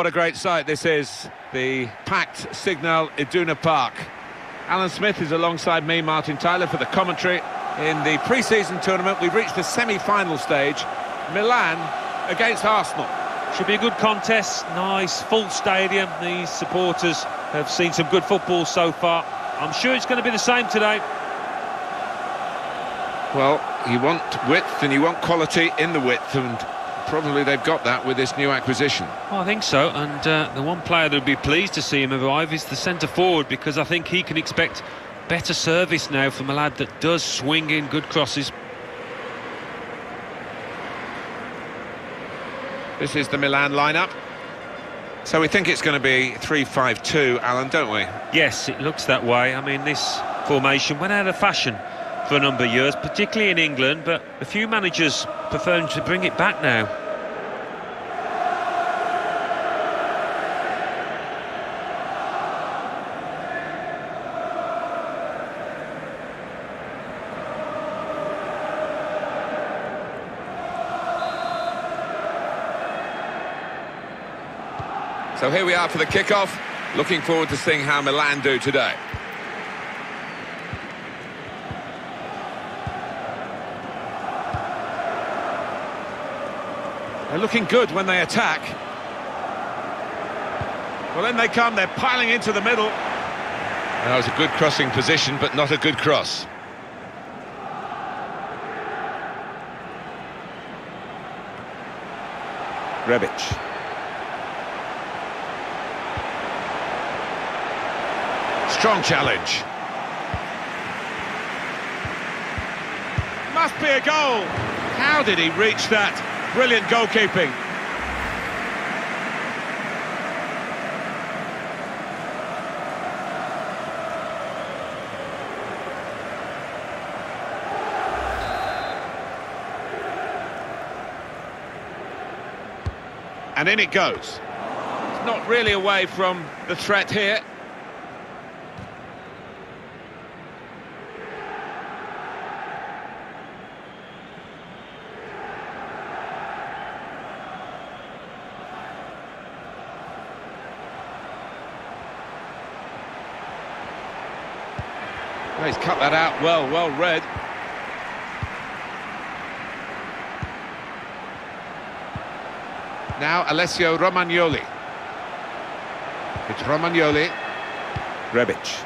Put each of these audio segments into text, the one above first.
What a great sight this is. The packed Signal Iduna Park. Alan Smith is alongside me, Martin Tyler, for the commentary. In the pre-season tournament, we've reached the semi-final stage. Milan against Arsenal. Should be a good contest, nice, full stadium. These supporters have seen some good football so far. I'm sure it's going to be the same today. Well, you want width and you want quality in the width, and probably they've got that with this new acquisition. Well, I think so, and uh, the one player that would be pleased to see him arrive is the centre forward because I think he can expect better service now from a lad that does swing in good crosses. This is the Milan lineup. So we think it's going to be 3-5-2, Alan, don't we? Yes, it looks that way. I mean, this formation went out of fashion for a number of years, particularly in England, but a few managers prefer to bring it back now. So here we are for the kickoff. Looking forward to seeing how Milan do today. They're looking good when they attack. Well, then they come, they're piling into the middle. That was a good crossing position, but not a good cross. Rebic. Strong challenge. Must be a goal. How did he reach that? Brilliant goalkeeping. And in it goes. It's not really away from the threat here. He's cut that out well, well read. Now Alessio Romagnoli. It's Romagnoli. Rebic.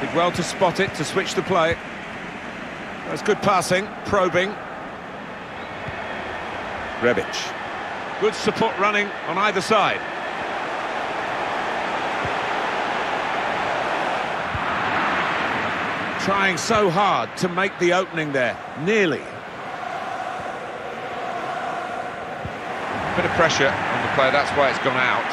Did well to spot it, to switch the play. That's good passing, probing. Rebic. Good support running on either side. Trying so hard to make the opening there, nearly. Bit of pressure on the player, that's why it's gone out.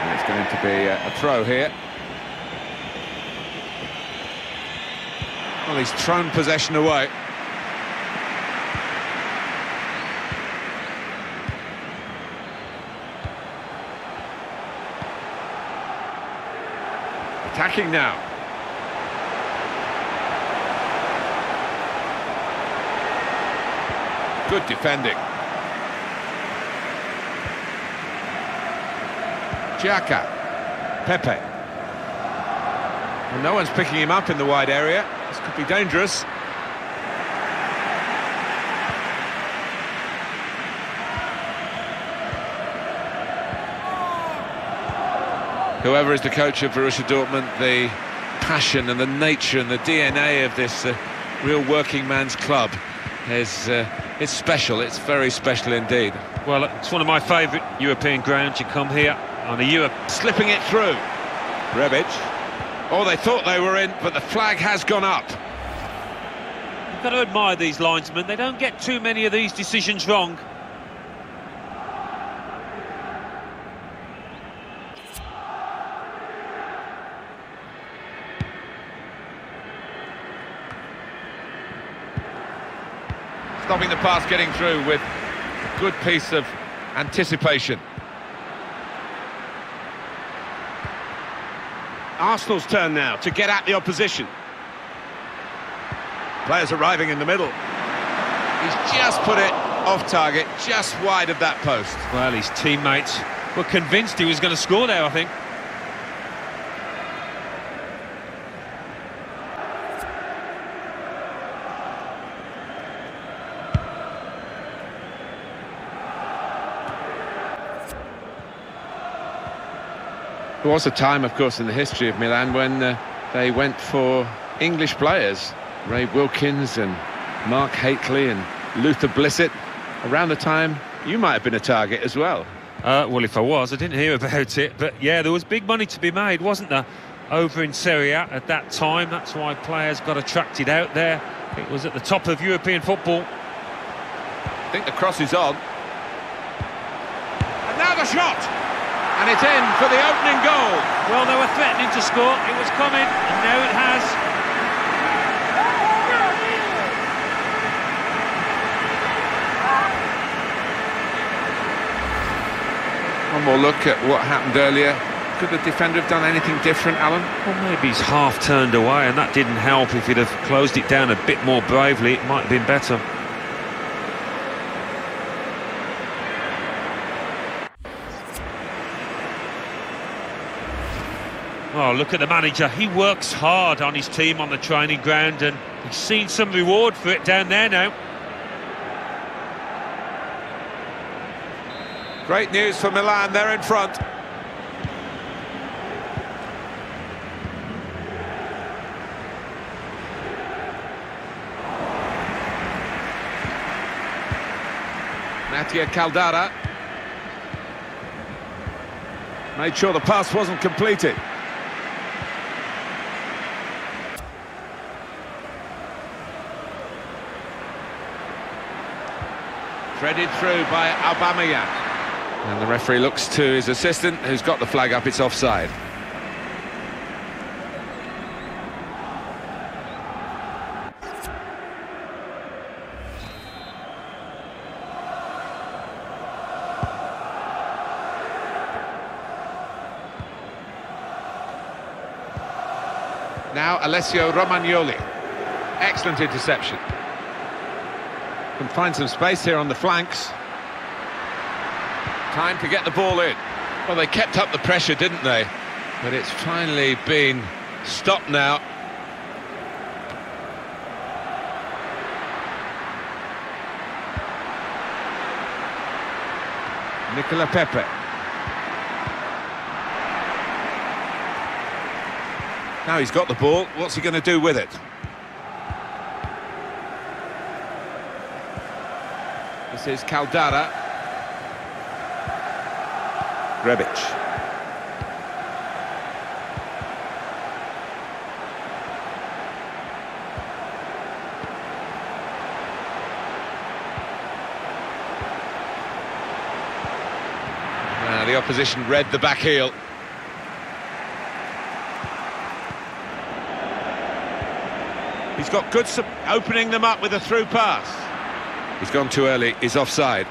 And it's going to be a, a throw here. Well, he's thrown possession away. Attacking now. Good defending. Xhaka. Pepe. Well, no one's picking him up in the wide area. This could be dangerous. Whoever is the coach of Borussia Dortmund, the passion and the nature and the DNA of this uh, real working man's club is uh, it's special. It's very special indeed. Well, it's one of my favourite European grounds. You come here on a Europe. Slipping it through. Rebic. Oh, they thought they were in, but the flag has gone up. You've got to admire these linesmen. They don't get too many of these decisions wrong. Stopping the pass getting through with a good piece of anticipation. Arsenal's turn now to get at the opposition. Players arriving in the middle. He's just put it off target, just wide of that post. Well, his teammates were convinced he was going to score there, I think. There was a time, of course, in the history of Milan when uh, they went for English players. Ray Wilkins and Mark Hateley and Luther Blissett. Around the time you might have been a target as well. Uh, well, if I was, I didn't hear about it. But yeah, there was big money to be made, wasn't there? Over in Serie A at that time. That's why players got attracted out there. It was at the top of European football. I think the cross is on. And now the shot! And it's in for the opening goal. Well, they were threatening to score. It was coming, and now it has. One more look at what happened earlier. Could the defender have done anything different, Alan? Well, maybe he's half turned away, and that didn't help. If he'd have closed it down a bit more bravely, it might have been better. Oh, look at the manager. He works hard on his team on the training ground and he's seen some reward for it down there now. Great news for Milan, they're in front. Mattia Caldara. Made sure the pass wasn't completed. Threaded through by Aubameyang. And the referee looks to his assistant, who's got the flag up, it's offside. Now Alessio Romagnoli. Excellent interception. Find some space here on the flanks. Time to get the ball in. Well, they kept up the pressure, didn't they? But it's finally been stopped now. Nicola Pepe. Now he's got the ball, what's he going to do with it? This is Caldara. Rebic. Now the opposition read the back heel. He's got good opening them up with a through pass. He's gone too early, he's offside.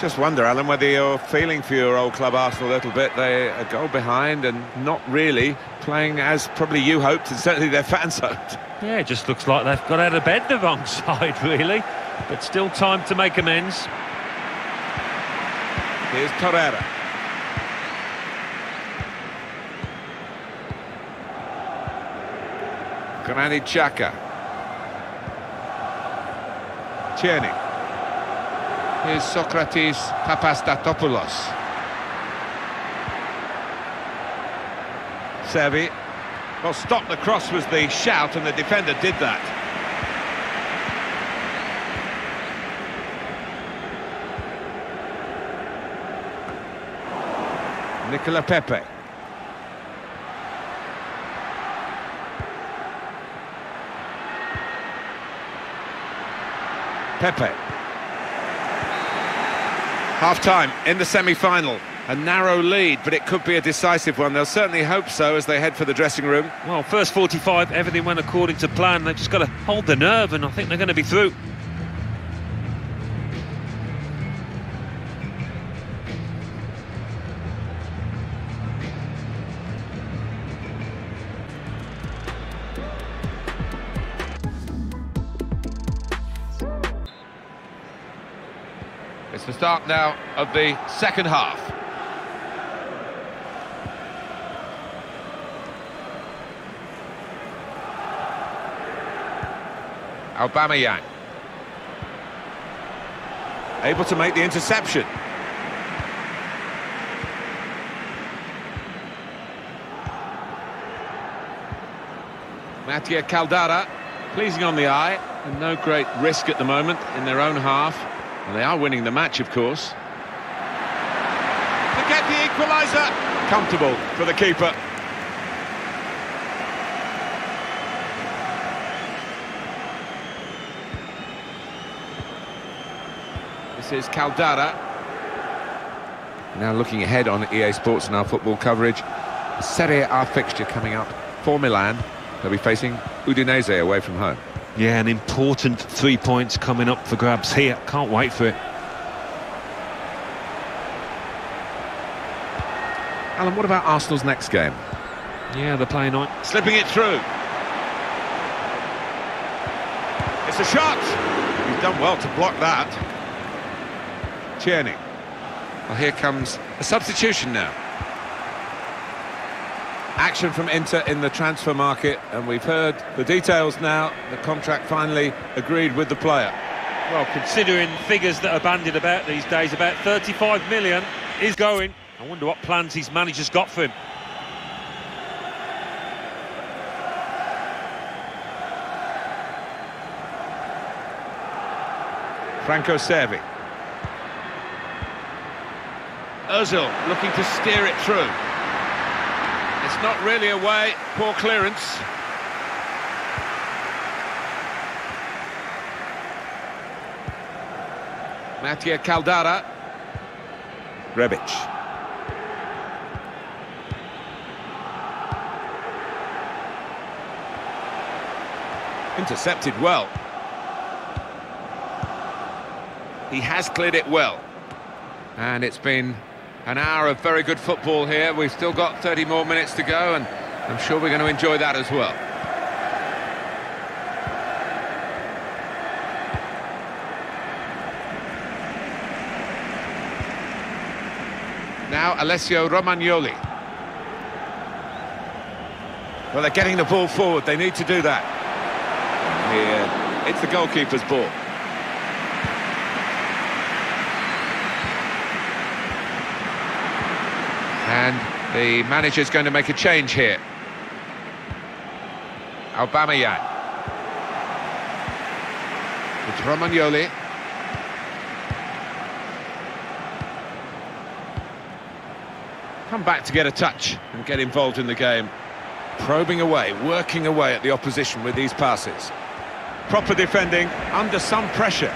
Just wonder, Alan, whether you're feeling for your old club Arsenal a little bit. They uh, a goal behind and not really playing as probably you hoped and certainly their fans hoped. Yeah, it just looks like they've got out of bed the wrong side, really but still time to make amends. Here's Torreira. Granit Xhaka. Tierney. Here's Sokratis Papastathopoulos. Cervi. Well, stop the cross was the shout, and the defender did that. Nicola Pepe. Pepe. Half time in the semi final. A narrow lead, but it could be a decisive one. They'll certainly hope so as they head for the dressing room. Well, first 45, everything went according to plan. They've just got to hold the nerve, and I think they're going to be through. Start now of the second half. Aubameyang. Able to make the interception. Mattia Caldara, pleasing on the eye, and no great risk at the moment in their own half. And they are winning the match, of course. To get the equaliser. Comfortable for the keeper. This is Caldara. Now looking ahead on EA Sports and our football coverage. Serie A fixture coming up for Milan. They'll be facing Udinese away from home. Yeah, an important three points coming up for grabs here. Can't wait for it. Alan, what about Arsenal's next game? Yeah, they're playing on. Slipping it through. It's a shot. He's done well to block that. Tierney. Well, here comes a substitution now. Action from Inter in the transfer market, and we've heard the details now. The contract finally agreed with the player. Well, considering figures that are bandied about these days, about 35 million is going. I wonder what plans his manager's got for him. Franco Cervi. Ozil looking to steer it through. It's not really away, poor clearance. Mattia Caldara. Rebic. Intercepted well. He has cleared it well. And it's been an hour of very good football here. We've still got 30 more minutes to go, and I'm sure we're going to enjoy that as well. Now Alessio Romagnoli. Well, they're getting the ball forward. They need to do that. Here, it's the goalkeeper's ball. And the manager's going to make a change here. Aubameyang. It's Romagnoli. Come back to get a touch and get involved in the game. Probing away, working away at the opposition with these passes. Proper defending, under some pressure.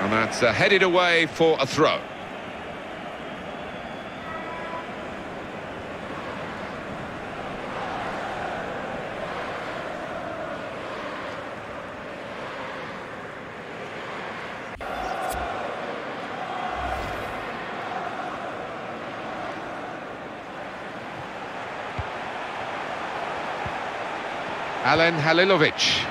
And that's uh, headed away for a throw. Alen Halilovic.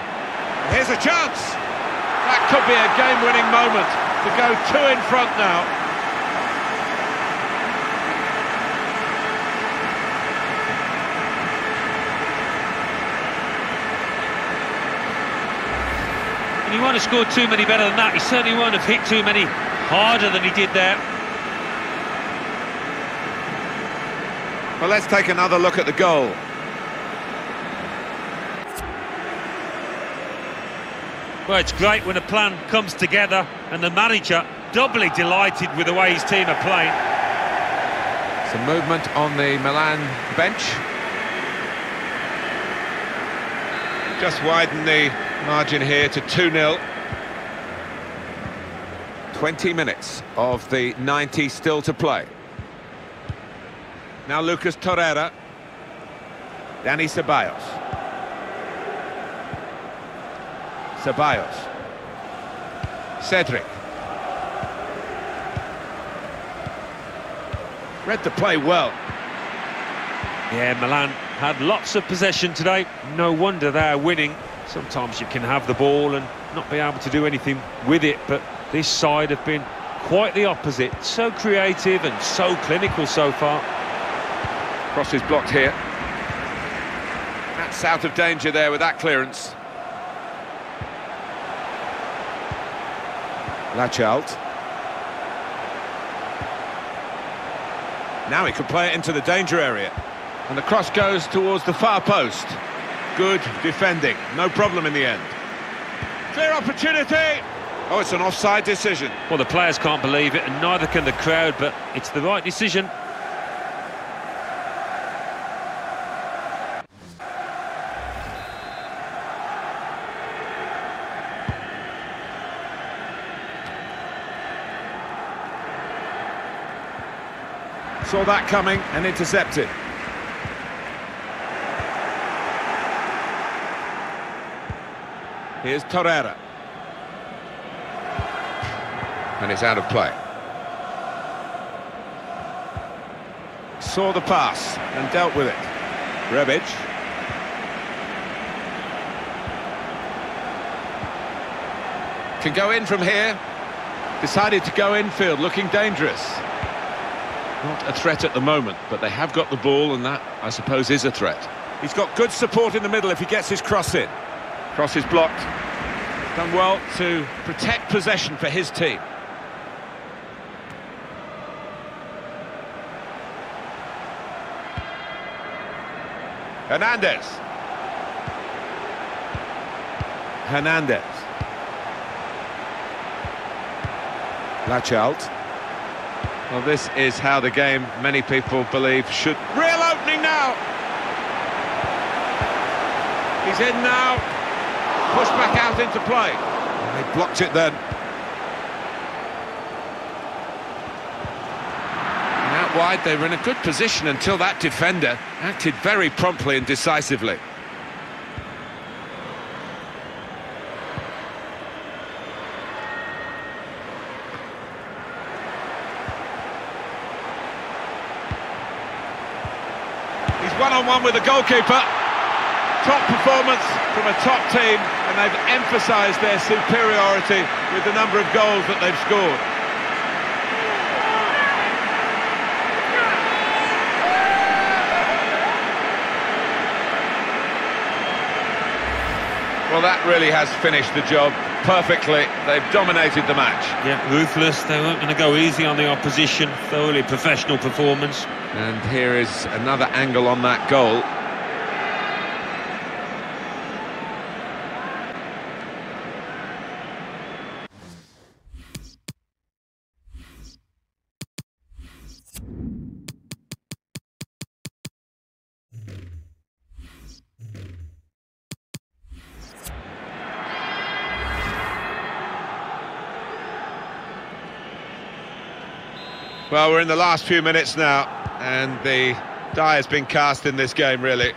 Here's a chance. That could be a game-winning moment to go two in front now. And he won't have scored too many better than that. He certainly won't have hit too many harder than he did there. Well, let's take another look at the goal. Well, it's great when a plan comes together and the manager doubly delighted with the way his team are playing. Some movement on the Milan bench. Just widen the margin here to 2-0. 20 minutes of the 90 still to play. Now Lucas Torreira. Danny Ceballos. Ceballos. Cedric. Read the play well. Yeah, Milan had lots of possession today. No wonder they're winning. Sometimes you can have the ball and not be able to do anything with it, but this side have been quite the opposite. So creative and so clinical so far. Cross is blocked here. That's out of danger there with that clearance. Laxalt. Now he could play it into the danger area. And the cross goes towards the far post. Good defending, no problem in the end. Clear opportunity! Oh, it's an offside decision. Well, the players can't believe it, and neither can the crowd, but it's the right decision. Saw that coming and intercepted. Here's Torreira. And it's out of play. Saw the pass and dealt with it. Rebic. Can go in from here. Decided to go infield, looking dangerous. Not a threat at the moment, but they have got the ball, and that, I suppose, is a threat. He's got good support in the middle if he gets his cross in. Cross is blocked. Done well to protect possession for his team. Hernandez. Hernandez. Laxalt. Well, this is how the game, many people believe, should... Real opening now! He's in now. Pushed back out into play. They blocked it then. And out wide, they were in a good position until that defender acted very promptly and decisively. One-on-one with the goalkeeper. Top performance from a top team, and they've emphasised their superiority with the number of goals that they've scored. Well, that really has finished the job perfectly. They've dominated the match. Yeah, ruthless. They weren't going to go easy on the opposition. Thoroughly professional performance. And here is another angle on that goal. Well, we're in the last few minutes now, and the die has been cast in this game, really.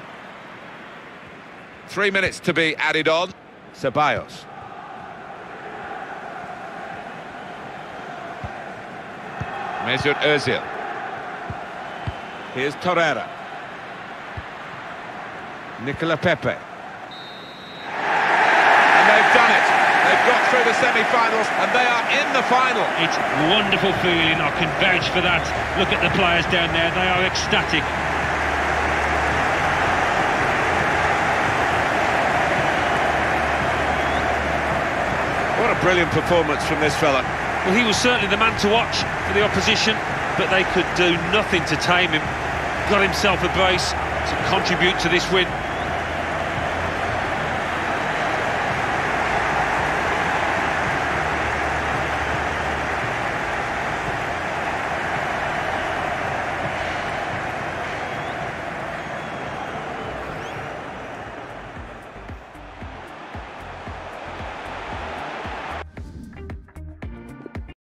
Three minutes to be added on. Ceballos. Mesut Ozil. Here's Torreira. Nicola Pepe. And they've done it. They've got through the semi-finals, and they are in the final. It's wonderful feeling. I can vouch for that. Look at the players down there. They are ecstatic. What a brilliant performance from this fella. Well, he was certainly the man to watch for the opposition, but they could do nothing to tame him. Got himself a brace to contribute to this win.